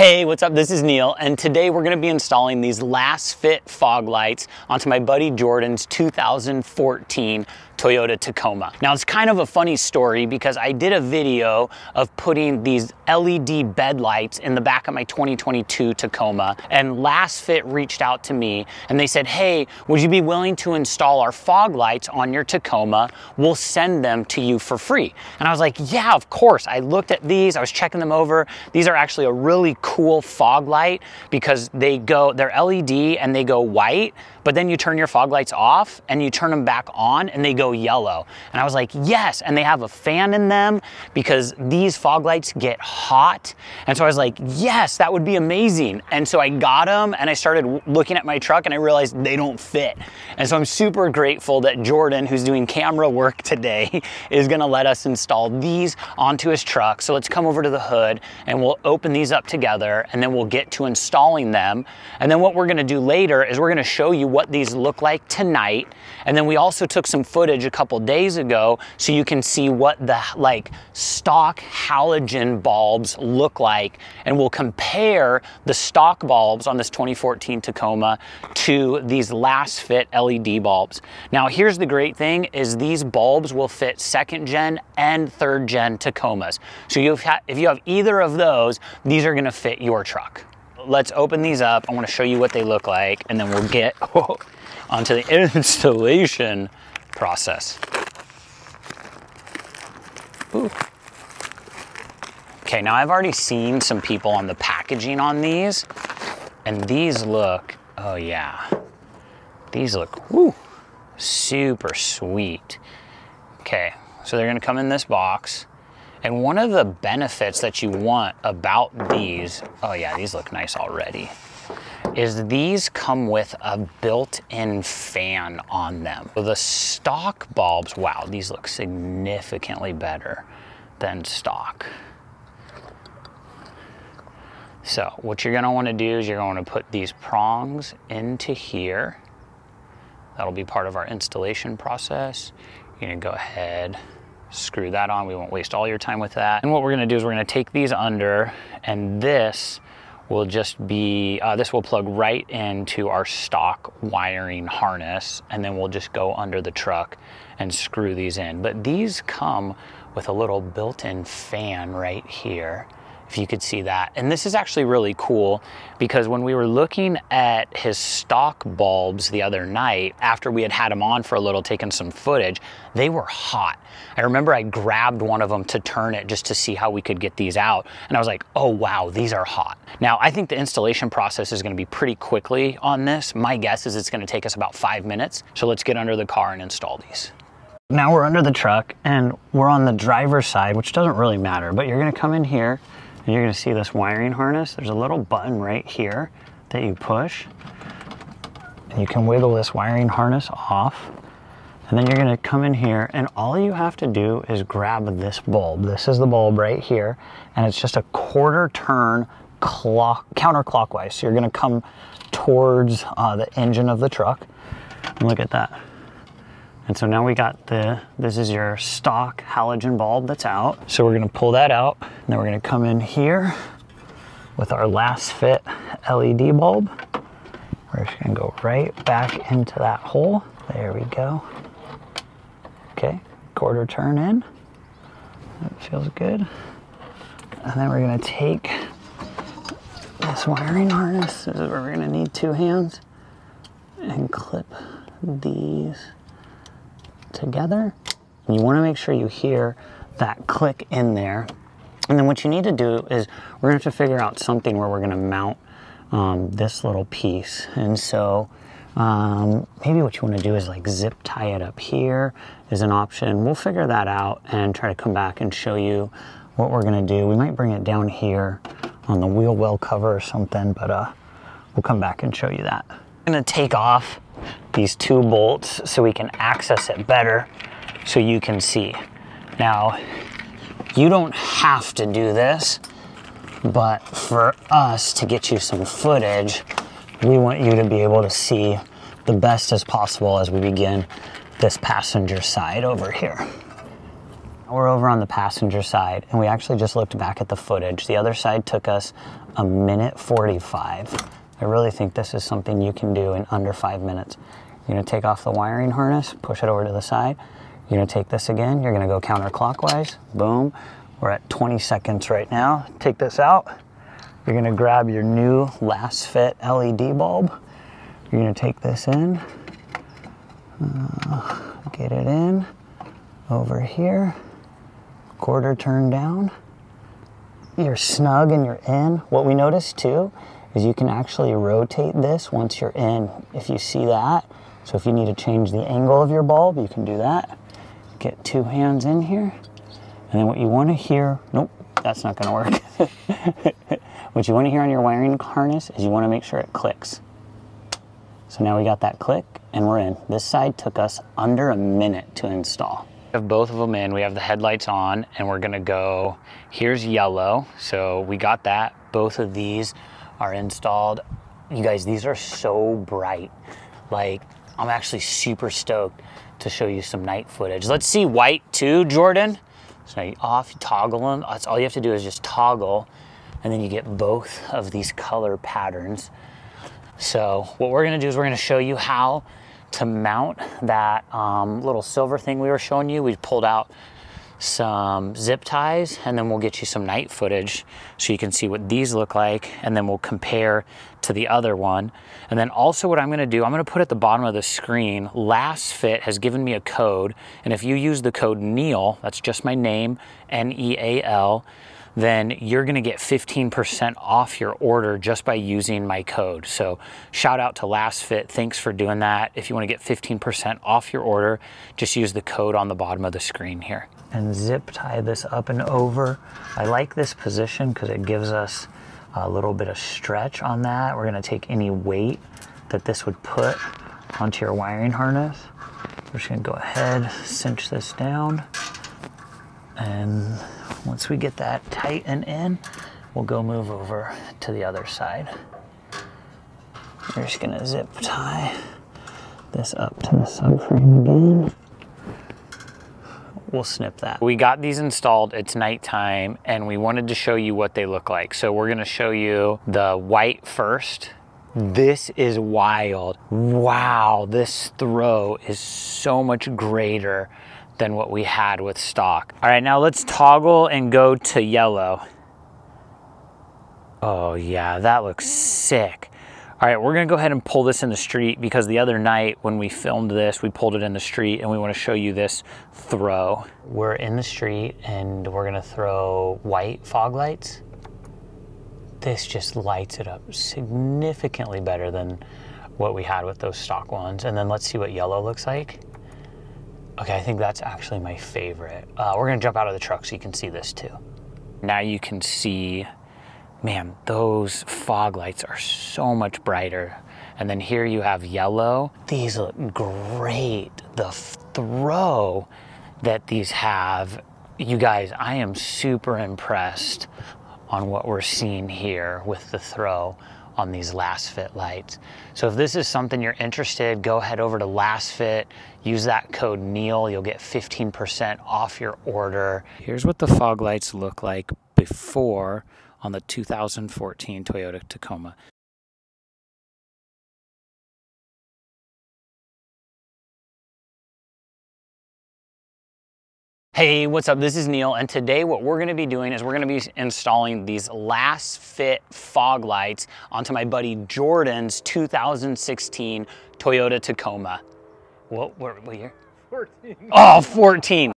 Hey, what's up? This is Neal, and today we're gonna be installing these Lasfit fog lights onto my buddy Jordan's 2014 Toyota Tacoma. Now it's kind of a funny story because I did a video of putting these LED bed lights in the back of my 2022 Tacoma and Lasfit reached out to me and they said, hey, would you be willing to install our fog lights on your Tacoma? We'll send them to you for free. And I was like, yeah, of course. I looked at these, I was checking them over. These are actually a really cool fog light because they go, they're LED and they go white, but then you turn your fog lights off and you turn them back on and they go yellow. And I was like, yes. And they have a fan in them because these fog lights get hot. And so I was like, yes, that would be amazing. And so I got them and I started looking at my truck and I realized they don't fit. And so I'm super grateful that Jordan, who's doing camera work today, is gonna let us install these onto his truck. So let's come over to the hood and we'll open these up together and then we'll get to installing them. And then what we're gonna do later is we're gonna show you what these look like tonight. And then we also took some footage a couple days ago so you can see what the like stock halogen bulbs look like. And we'll compare the stock bulbs on this 2014 Tacoma to these Lasfit LED bulbs. Now here's the great thing is these bulbs will fit second gen and third gen Tacomas. So if you have either of those, these are gonna fit your truck let's open these up. I want to show you what they look like and then we'll get oh, onto the installation process. Ooh. Okay, now I've already seen some people on the packaging on these and these look, oh yeah, these look woo, super sweet. Okay, so they're gonna come in this box. And one of the benefits that you want about these, oh yeah, these look nice already, is these come with a built-in fan on them. So the stock bulbs, wow, these look significantly better than stock. So what you're gonna wanna do is you're gonna put these prongs into here. That'll be part of our installation process. You're gonna go ahead, screw that on. We won't waste all your time with that. And what we're gonna do is we're gonna take these under and this will just be, uh, this will plug right into our stock wiring harness and then we'll just go under the truck and screw these in. But these come with a little built-in fan right here if you could see that. And this is actually really cool because when we were looking at his stock bulbs the other night, after we had had him on for a little, taking some footage, they were hot. I remember I grabbed one of them to turn it just to see how we could get these out. And I was like, oh wow, these are hot. Now, I think the installation process is gonna be pretty quickly on this. My guess is it's gonna take us about five minutes. So let's get under the car and install these. Now we're under the truck and we're on the driver's side, which doesn't really matter, but you're gonna come in here and you're gonna see this wiring harness. There's a little button right here that you push. And you can wiggle this wiring harness off. And then you're gonna come in here and all you have to do is grab this bulb. This is the bulb right here. And it's just a quarter turn clock, counterclockwise. So you're gonna come towards uh, the engine of the truck. And look at that. And so now we got the, this is your stock halogen bulb that's out. So we're gonna pull that out. And then we're gonna come in here with our Lasfit LED bulb. We're just gonna go right back into that hole. There we go. Okay, quarter turn in. That feels good. And then we're gonna take this wiring harness. This is where we're gonna need two hands and clip these together. And you wanna make sure you hear that click in there. And then what you need to do is we're gonna have to figure out something where we're gonna mount um, this little piece. And so um, maybe what you wanna do is like zip tie it up here is an option. We'll figure that out and try to come back and show you what we're gonna do. We might bring it down here on the wheel well cover or something, but uh, we'll come back and show you that. I'm gonna take off these two bolts so we can access it better so you can see. Now, you don't have to do this, but for us to get you some footage, we want you to be able to see the best as possible as we begin this passenger side over here. We're over on the passenger side and we actually just looked back at the footage. The other side took us a minute 45. I really think this is something you can do in under five minutes. You're gonna take off the wiring harness, push it over to the side. You're gonna take this again, you're gonna go counterclockwise, boom. We're at 20 seconds right now. Take this out. You're gonna grab your new Lasfit LED bulb. You're gonna take this in, uh, get it in over here, quarter turn down. You're snug and you're in. What we noticed too is you can actually rotate this once you're in, if you see that. So if you need to change the angle of your bulb, you can do that. Get two hands in here. And then what you wanna hear, nope, that's not gonna work. what you wanna hear on your wiring harness is you wanna make sure it clicks. So now we got that click and we're in. This side took us under a minute to install. We have both of them in, we have the headlights on and we're gonna go, here's yellow. So we got that. Both of these are installed. You guys, these are so bright. Like, I'm actually super stoked to show you some night footage. Let's see white too, Jordan. So you off, you toggle them. That's all you have to do is just toggle and then you get both of these color patterns. So what we're gonna do is we're gonna show you how to mount that um, little silver thing we were showing you. We pulled out some zip ties and then we'll get you some night footage so you can see what these look like and then we'll compare to the other one. And then also what I'm gonna do, I'm gonna put at the bottom of the screen, Lasfit has given me a code and if you use the code NEAL, that's just my name, N-E-A-L, then you're gonna get 15% off your order just by using my code. So shout out to Lasfit, thanks for doing that. If you wanna get 15% off your order, just use the code on the bottom of the screen here. And zip tie this up and over. I like this position because it gives us a little bit of stretch on that. We're gonna take any weight that this would put onto your wiring harness. We're just gonna go ahead, cinch this down, and once we get that tight and in, we'll go move over to the other side. We're just gonna zip tie this up to the subframe again. We'll snip that. We got these installed, it's nighttime, and we wanted to show you what they look like. So we're gonna show you the white first. This is wild. Wow, this throw is so much greater than what we had with stock. All right, now let's toggle and go to yellow. Oh yeah, that looks sick. All right, we're gonna go ahead and pull this in the street because the other night when we filmed this, we pulled it in the street and we wanna show you this throw. We're in the street and we're gonna throw white fog lights. This just lights it up significantly better than what we had with those stock ones. And then let's see what yellow looks like. Okay, I think that's actually my favorite. Uh, we're gonna jump out of the truck so you can see this too. Now you can see, man, those fog lights are so much brighter. And then here you have yellow. These look great. The throw that these have, you guys, I am super impressed on what we're seeing here with the throw on these Lasfit lights. So if this is something you're interested, go head over to Lasfit, use that code NEAL, you'll get 15% off your order. Here's what the fog lights look like before on the 2014 Toyota Tacoma. Hey, what's up? This is Neal, and today what we're gonna be doing is we're gonna be installing these Lasfit fog lights onto my buddy Jordan's 2016 Toyota Tacoma. What, what, what year? 14. Oh, 14.